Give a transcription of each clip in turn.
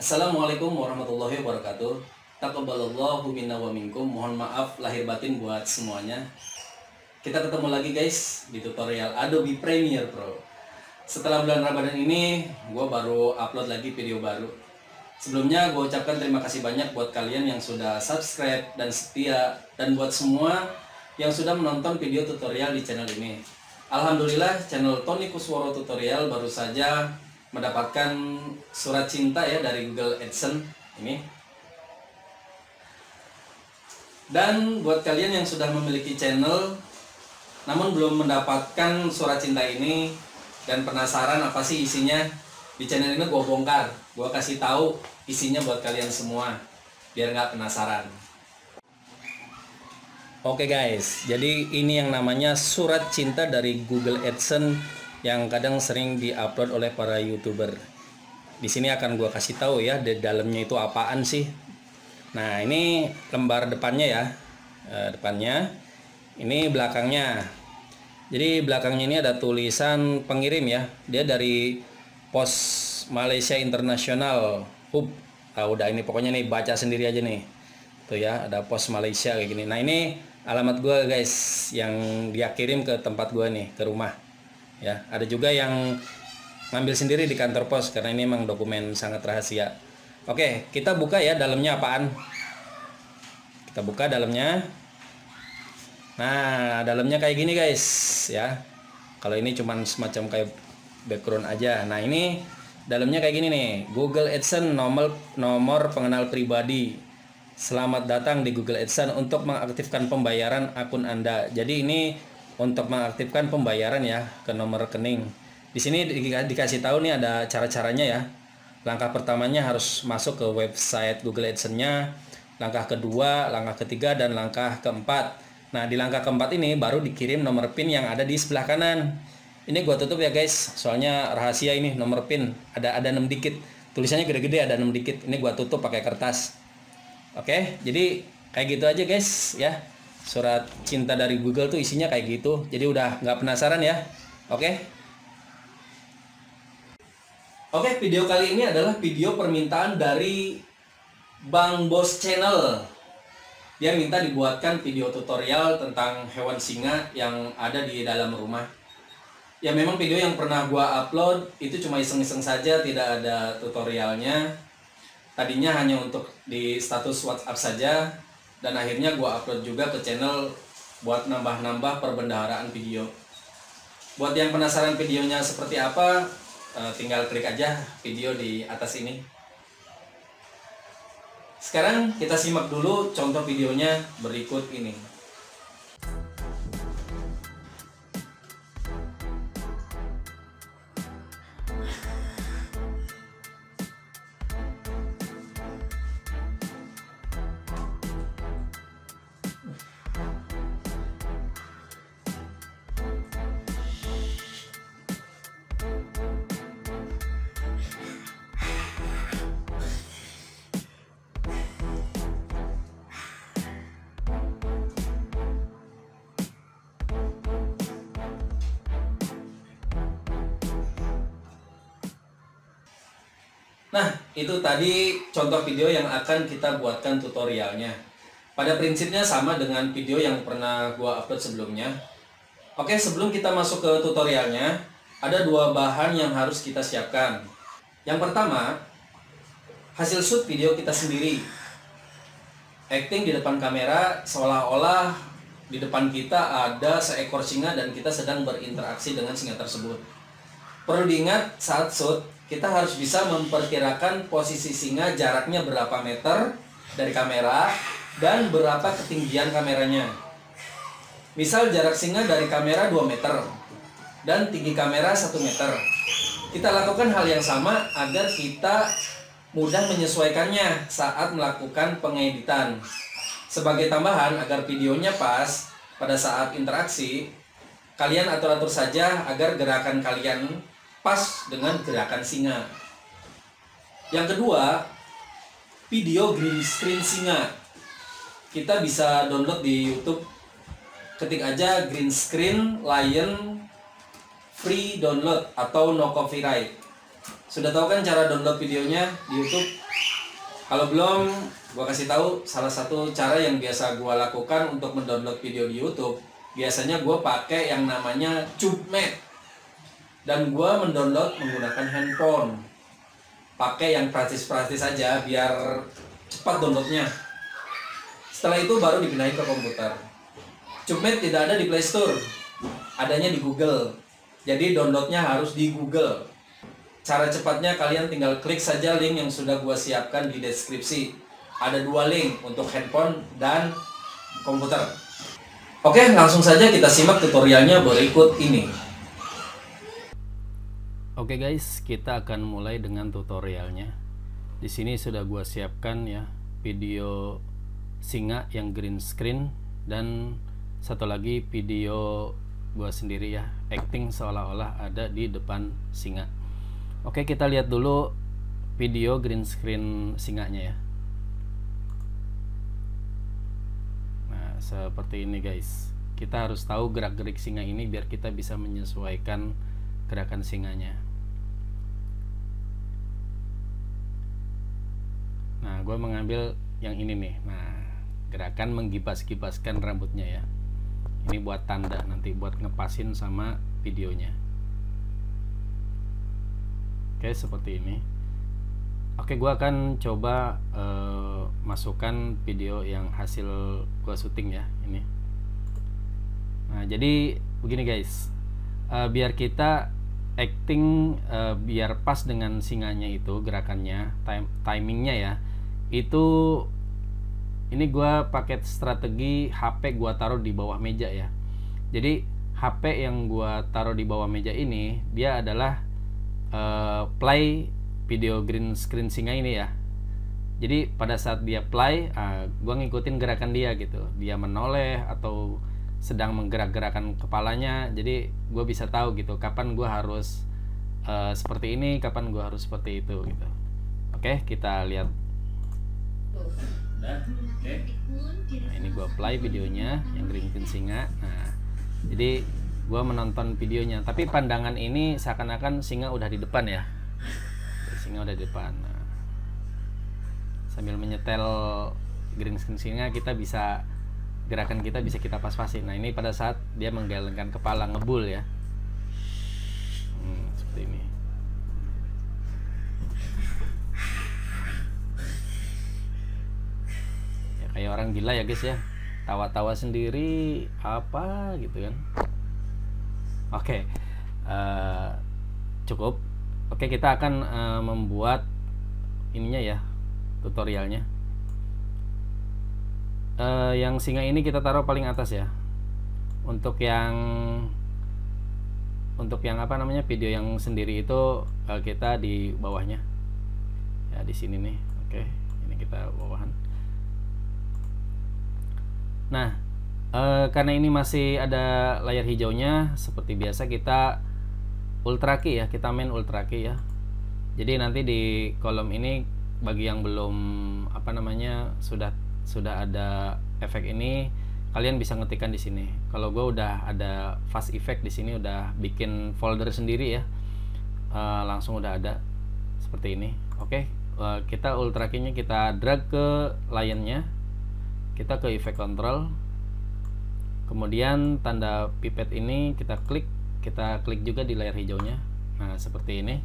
Assalamualaikum warahmatullahi wabarakatuh. Taqabbalallahu minna wa minkum. Mohon maaf lahir batin buat semuanya. Kita ketemu lagi guys di tutorial Adobe Premiere Pro. Setelah bulan Ramadan ini, gue baru upload lagi video baru. Sebelumnya gue ucapkan terima kasih banyak buat kalian yang sudah subscribe dan setia dan buat semua yang sudah menonton video tutorial di channel ini. Alhamdulillah channel Tony Kusworo Tutorial baru saja mendapatkan surat cinta ya dari Google AdSense ini. Dan buat kalian yang sudah memiliki channel namun belum mendapatkan surat cinta ini dan penasaran apa sih isinya di channel ini gue bongkar. Gue kasih tahu isinya buat kalian semua biar nggak penasaran. Oke guys, jadi ini yang namanya surat cinta dari Google AdSense yang kadang sering diupload oleh para youtuber. Di sini akan gue kasih tahu ya, di dalamnya itu apaan sih. Nah ini lembar depannya ya, e, depannya. Ini belakangnya. Jadi belakangnya ini ada tulisan pengirim ya. Dia dari Pos Malaysia International Hub. Ah, udah ini pokoknya nih baca sendiri aja nih. Tuh ya, ada Pos Malaysia kayak gini. Nah ini alamat gue guys yang dia kirim ke tempat gue nih ke rumah ya ada juga yang ngambil sendiri di kantor pos karena ini emang dokumen sangat rahasia. Oke kita buka ya dalamnya apaan? Kita buka dalamnya. Nah dalamnya kayak gini guys ya. Kalau ini cuman semacam kayak background aja. Nah ini dalamnya kayak gini nih. Google AdSense nomor nomor pengenal pribadi. Selamat datang di Google AdSense untuk mengaktifkan pembayaran akun Anda. Jadi ini untuk mengaktifkan pembayaran ya ke nomor rekening. Di sini di, dikasih tahu nih ada cara-caranya ya. Langkah pertamanya harus masuk ke website Google AdSense-nya. Langkah kedua, langkah ketiga dan langkah keempat. Nah, di langkah keempat ini baru dikirim nomor PIN yang ada di sebelah kanan. Ini gua tutup ya guys, soalnya rahasia ini nomor PIN. Ada ada 6 dikit. Tulisannya gede-gede ada 6 dikit. Ini gua tutup pakai kertas. Oke, jadi kayak gitu aja guys ya. Surat cinta dari Google tuh isinya kayak gitu. Jadi udah nggak penasaran ya. Oke. Oke, video kali ini adalah video permintaan dari Bang Bos Channel. Dia minta dibuatkan video tutorial tentang hewan singa yang ada di dalam rumah. Ya memang video yang pernah gua upload itu cuma iseng-iseng saja, tidak ada tutorialnya tadinya hanya untuk di status WhatsApp saja dan akhirnya gue upload juga ke channel buat nambah-nambah perbendaharaan video. Buat yang penasaran videonya seperti apa eh, tinggal klik aja video di atas ini. Sekarang kita simak dulu contoh videonya berikut ini Nah, itu tadi contoh video yang akan kita buatkan tutorialnya. Pada prinsipnya sama dengan video yang pernah gua upload sebelumnya. Oke, sebelum kita masuk ke tutorialnya, ada dua bahan yang harus kita siapkan. Yang pertama, hasil shoot video kita sendiri. Acting di depan kamera seolah-olah di depan kita ada seekor singa dan kita sedang berinteraksi dengan singa tersebut. Perlu diingat saat shoot kita harus bisa memperkirakan posisi singa jaraknya berapa meter dari kamera dan berapa ketinggian kameranya. Misal jarak singa dari kamera 2 meter dan tinggi kamera 1 meter. Kita lakukan hal yang sama agar kita mudah menyesuaikannya saat melakukan pengeditan. Sebagai tambahan agar videonya pas pada saat interaksi, kalian atur-atur saja agar gerakan kalian pas dengan gerakan singa. Yang kedua, video green screen singa. Kita bisa download di YouTube. Ketik aja green screen lion free download atau no copyright. Sudah tahu kan cara download videonya di YouTube? Kalau belum, gua kasih tahu salah satu cara yang biasa gua lakukan untuk mendownload video di YouTube. Biasanya gua pakai yang namanya CubeMate. Dan gua mendownload menggunakan handphone. Pakai yang praktis-praktis saja biar cepat downloadnya. Setelah itu baru dipindahin ke komputer. CubeMate tidak ada di Play Store, adanya di Google. Jadi downloadnya harus di Google. Cara cepatnya kalian tinggal klik saja link yang sudah gua siapkan di deskripsi. Ada dua link untuk handphone dan komputer. Oke, langsung saja kita simak tutorialnya berikut ini. Oke guys, kita akan mulai dengan tutorialnya. Di sini sudah gua siapkan ya video singa yang green screen dan satu lagi video gua sendiri ya acting seolah-olah ada di depan singa. Oke, kita lihat dulu video green screen singanya ya. Nah, seperti ini guys. Kita harus tahu gerak-gerik singa ini biar kita bisa menyesuaikan gerakan singanya. Gue mengambil yang ini nih. Nah, gerakan menggibas-gibaskan rambutnya ya. Ini buat tanda nanti buat ngepasin sama videonya. Oke, seperti ini. Oke, gua akan coba uh, masukkan video yang hasil gua syuting ya, ini. Nah, jadi begini guys. Uh, biar kita acting uh, biar pas dengan singanya itu gerakannya, time timingnya ya. Itu ini gua pakai strategi HP gua taruh di bawah meja ya. Jadi HP yang gua taruh di bawah meja ini dia adalah uh, play video green screen singa ini ya. Jadi pada saat dia play uh, gue ngikutin gerakan dia gitu. Dia menoleh atau sedang menggerak-gerakan kepalanya. Jadi gue bisa tahu gitu kapan gue harus uh, seperti ini kapan gue harus seperti itu gitu. Oke kita lihat nah, ini gue play videonya yang screen singa. Nah jadi gue menonton videonya. Tapi pandangan ini seakan-akan singa udah di depan ya? Singa udah di depan. Nah, sambil menyetel green screen singa kita bisa gerakan kita bisa kita pas-pasin. Nah ini pada saat dia menggelengkan kepala ngebul ya kayak orang gila ya guys ya tawa-tawa sendiri apa gitu kan Oke, okay. uh, eh, cukup. Oke, okay, kita akan uh, membuat ininya ya, tutorialnya. Uh, yang singa ini kita taruh paling atas ya. Untuk yang untuk yang apa namanya video yang sendiri itu uh, kita di bawahnya. Ya di sini nih. Oke, okay. ini kita bawahan. Nah, Uh, karena ini masih ada layar hijaunya, seperti biasa kita ultra key ya, kita main ultra key ya. Jadi nanti di kolom ini bagi yang belum apa namanya sudah sudah ada efek ini, kalian bisa ngetikkan di sini. Kalau gue udah ada fast effect di sini, udah bikin folder sendiri ya, uh, langsung udah ada seperti ini. Oke, eh, kita ultra key-nya kita drag ke layarnya, kita ke effect control. Kemudian tanda pipet ini kita klik kita klik juga di layar hijaunya. Nah seperti ini.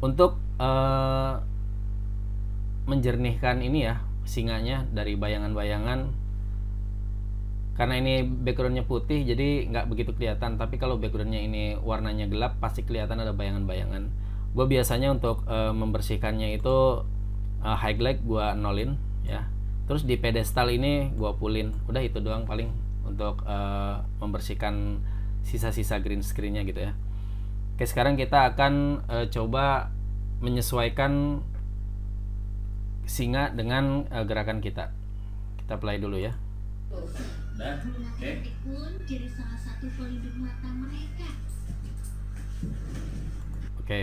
Untuk uh, menjernihkan ini ya singanya dari bayangan-bayangan. Karena ini backgroundnya putih jadi nggak begitu kelihatan. Tapi kalau backgroundnya ini warnanya gelap pasti kelihatan ada bayangan-bayangan. Gue biasanya untuk uh, membersihkannya itu uh, highlight gue nolin ya terus di pedestal ini gua pulin udah itu doang paling untuk uh, membersihkan sisa-sisa green screennya gitu ya oke sekarang kita akan uh, coba menyesuaikan singa dengan uh, gerakan kita kita play dulu ya Nah, oke. Okay. Oke,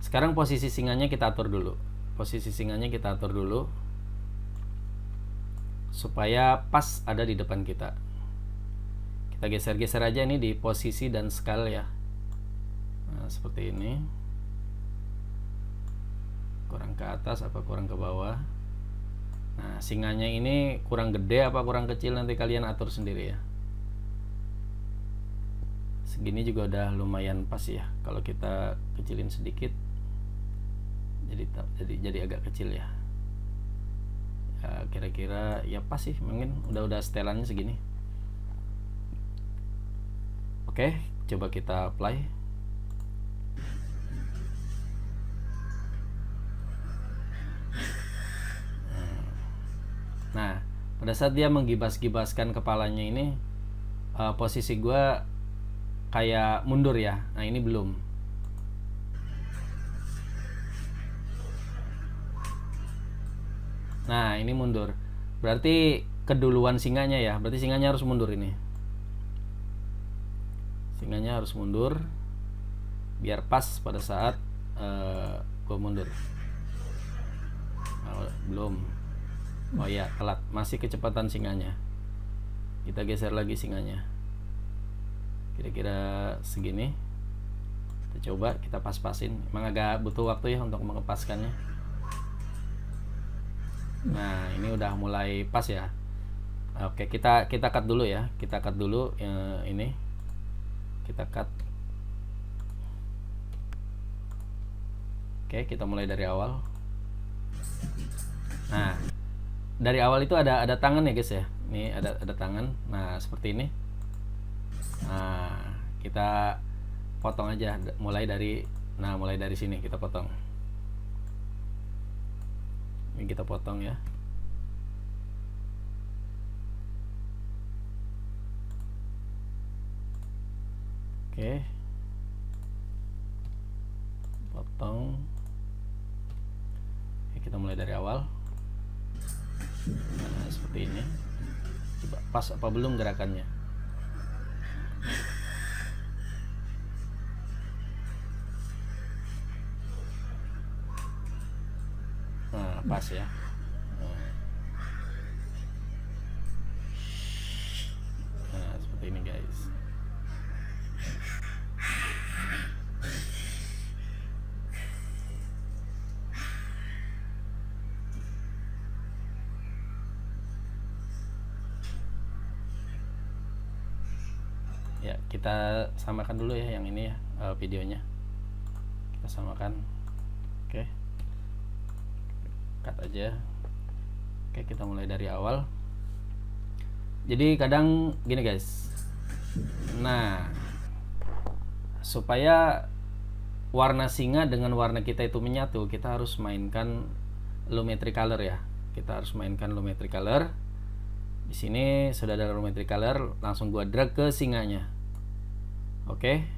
sekarang posisi singanya kita atur dulu. Posisi singanya kita atur dulu supaya pas ada di depan kita. Kita geser-geser aja ini di posisi dan scale ya. Nah, seperti ini. Kurang ke atas apa kurang ke bawah? Nah singanya ini kurang gede apa kurang kecil? Nanti kalian atur sendiri ya. Segini juga udah lumayan pas ya. Kalau kita kecilin sedikit jadi jadi jadi agak kecil ya kira-kira ya pas sih mungkin udah udah setelannya segini oke coba kita apply Nah, pada saat dia menggibas-gibaskan kepalanya ini, uh, posisi gue kayak mundur ya. Nah, ini belum. Nah, ini mundur. Berarti keduluan singanya ya. Berarti singanya harus mundur ini. Singanya harus mundur biar pas pada saat uh, gue mundur. Nah, belum oh ya telat masih kecepatan singanya kita geser lagi singanya kira-kira segini kita coba kita pas-pasin emang agak butuh waktu ya untuk mengepaskannya nah ini udah mulai pas ya. Oke kita kita cut dulu ya. Kita cut dulu ya, ini. Kita cut. Oke kita mulai dari awal. Nah dari awal itu ada ada tangan ya guys ya? Ini ada ada tangan. Nah seperti ini. Nah kita potong aja mulai dari nah mulai dari sini kita potong ini kita potong ya. Oke. Potong. Kita mulai dari awal. Nah, seperti ini. Coba pas apa belum gerakannya ya. Nah, seperti ini guys. Ya kita samakan dulu ya yang ini ya uh, videonya. Kita samakan. Cut aja. Oke kita mulai dari awal. Jadi kadang gini guys. Nah supaya warna singa dengan warna kita itu menyatu kita harus mainkan lumetri color ya. Kita harus mainkan lumetri color. Di sini sudah ada lumetri color langsung gua drag ke singanya. Oke?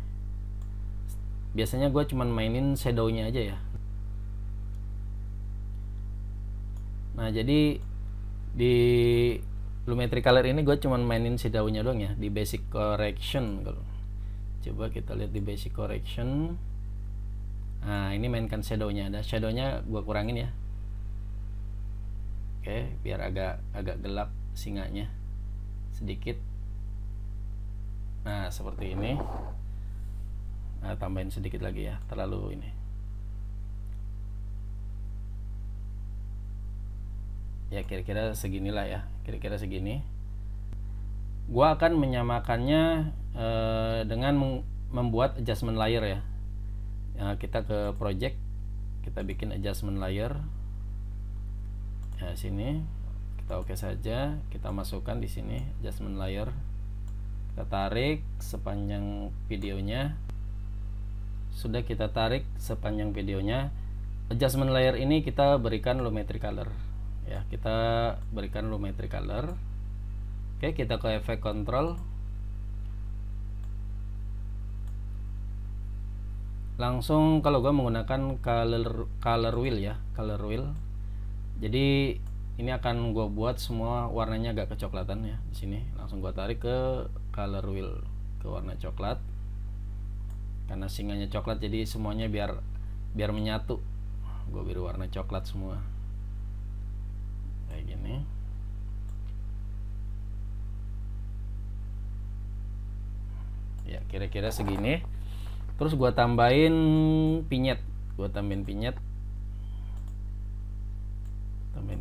Biasanya gua cuman mainin shadownya aja ya nah jadi di lumetri color ini gue cuman mainin shadownya doang ya di basic correction kalau. Coba kita lihat di basic correction. Nah ini mainkan shadownya. Ada shadownya gue kurangin ya. Oke biar agak agak gelap singanya sedikit. Nah seperti ini. Nah, tambahin sedikit lagi ya. Terlalu ini ya kira-kira seginilah ya. Kira-kira segini. Gua akan menyamakannya eh, dengan membuat adjustment layer ya. ya kita ke project. Kita bikin adjustment layer. Ya sini. Kita oke okay saja. Kita masukkan di sini adjustment layer. Kita tarik sepanjang videonya. Sudah kita tarik sepanjang videonya. Adjustment layer ini kita berikan lumetri color ya kita berikan lumetri color. Oke kita ke efek control langsung kalau gue menggunakan color color wheel ya color wheel. Jadi ini akan gue buat semua warnanya agak kecoklatan ya di sini. Langsung gue tarik ke color wheel ke warna coklat. Karena singanya coklat jadi semuanya biar biar menyatu. Gue biru warna coklat semua kayak gini. Ya kira-kira segini. Terus gue tambahin pinyet. Gue tambahin pinyet.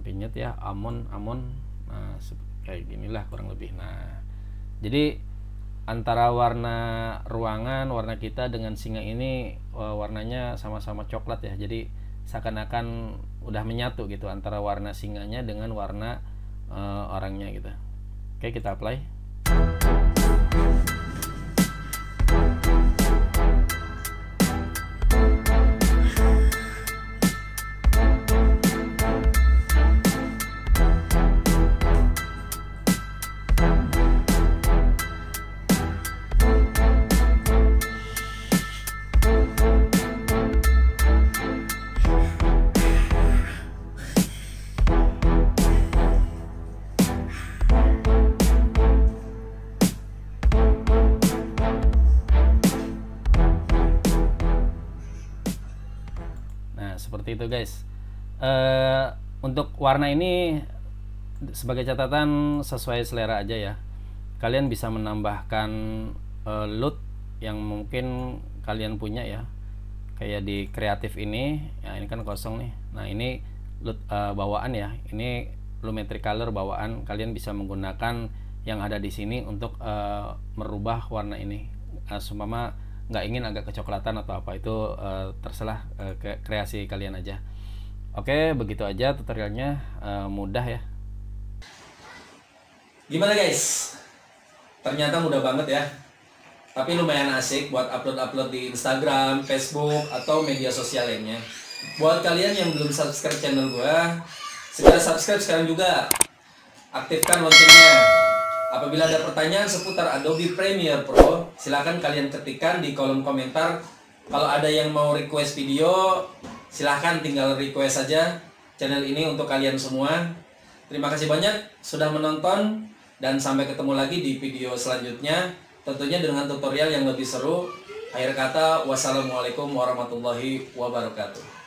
Ingat ya amon amon. Nah kayak ginilah kurang lebih. Nah jadi antara warna ruangan warna kita dengan singa ini warnanya sama-sama coklat ya. Jadi seakan-akan udah menyatu gitu antara warna singanya dengan warna uh, orangnya gitu. Oke kita apply seperti itu guys. Uh, untuk warna ini sebagai catatan sesuai selera aja ya. Kalian bisa menambahkan uh, loot yang mungkin kalian punya ya. Kayak di kreatif ini ya ini kan kosong nih. Nah ini loot uh, bawaan ya. Ini lumetri color bawaan. Kalian bisa menggunakan yang ada di sini untuk uh, merubah warna ini. Uh, seumpama nggak ingin agak kecoklatan atau apa itu uh, terserah uh, ke kreasi kalian aja. Oke begitu aja tutorialnya uh, mudah ya. Gimana guys? Ternyata mudah banget ya. Tapi lumayan asik buat upload-upload di Instagram, Facebook, atau media sosial lainnya. Buat kalian yang belum subscribe channel gue segera subscribe sekarang juga. Aktifkan loncengnya Apabila ada pertanyaan seputar Adobe Premiere Pro, silahkan kalian ketikkan di kolom komentar. Kalau ada yang mau request video, silahkan tinggal request saja channel ini untuk kalian semua. Terima kasih banyak sudah menonton dan sampai ketemu lagi di video selanjutnya. Tentunya dengan tutorial yang lebih seru. Akhir kata, wassalamualaikum warahmatullahi wabarakatuh.